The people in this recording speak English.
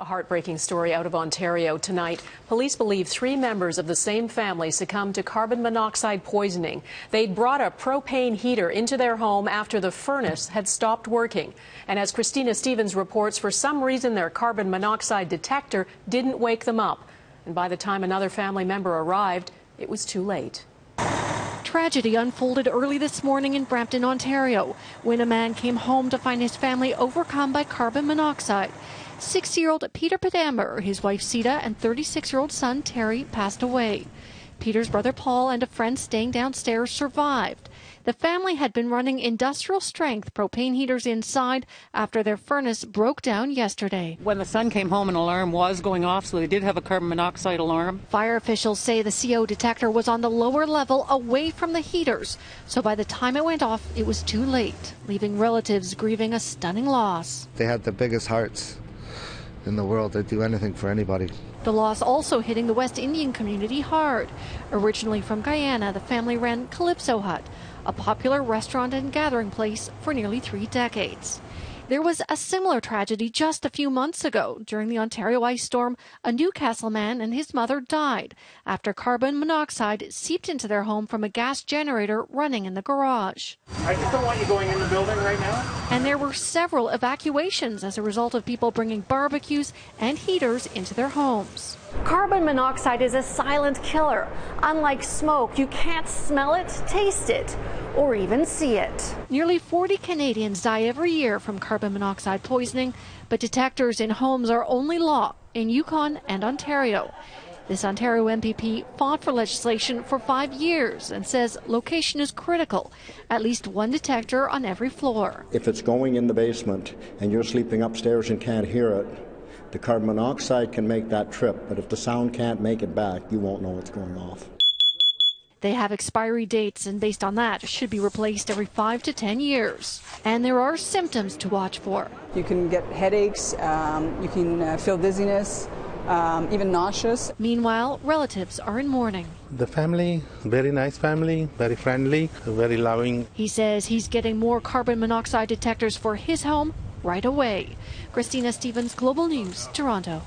A heartbreaking story out of Ontario tonight. Police believe three members of the same family succumbed to carbon monoxide poisoning. They'd brought a propane heater into their home after the furnace had stopped working. And as Christina Stevens reports, for some reason their carbon monoxide detector didn't wake them up. And by the time another family member arrived, it was too late. Tragedy unfolded early this morning in Brampton, Ontario, when a man came home to find his family overcome by carbon monoxide. Six year old Peter Pedamber, his wife Sita, and 36 year old son Terry passed away. Peter's brother Paul and a friend staying downstairs survived. The family had been running industrial strength propane heaters inside after their furnace broke down yesterday. When the son came home, an alarm was going off, so they did have a carbon monoxide alarm. Fire officials say the CO detector was on the lower level away from the heaters, so by the time it went off, it was too late, leaving relatives grieving a stunning loss. They had the biggest hearts in the world. They'd do anything for anybody. The loss also hitting the West Indian community hard. Originally from Guyana, the family ran Calypso Hut, a popular restaurant and gathering place for nearly three decades. There was a similar tragedy just a few months ago. During the Ontario ice storm, a Newcastle man and his mother died after carbon monoxide seeped into their home from a gas generator running in the garage. I just don't want you going in the building right now. And there were several evacuations as a result of people bringing barbecues and heaters into their homes. Carbon monoxide is a silent killer. Unlike smoke, you can't smell it, taste it, or even see it. Nearly 40 Canadians die every year from carbon monoxide poisoning, but detectors in homes are only law in Yukon and Ontario. This Ontario MPP fought for legislation for five years and says location is critical. At least one detector on every floor. If it's going in the basement and you're sleeping upstairs and can't hear it, the carbon monoxide can make that trip, but if the sound can't make it back, you won't know what's going off. They have expiry dates, and based on that, should be replaced every five to ten years. And there are symptoms to watch for. You can get headaches, um, you can uh, feel dizziness, um, even nauseous. Meanwhile, relatives are in mourning. The family, very nice family, very friendly, very loving. He says he's getting more carbon monoxide detectors for his home right away. Christina Stevens, Global News, Toronto.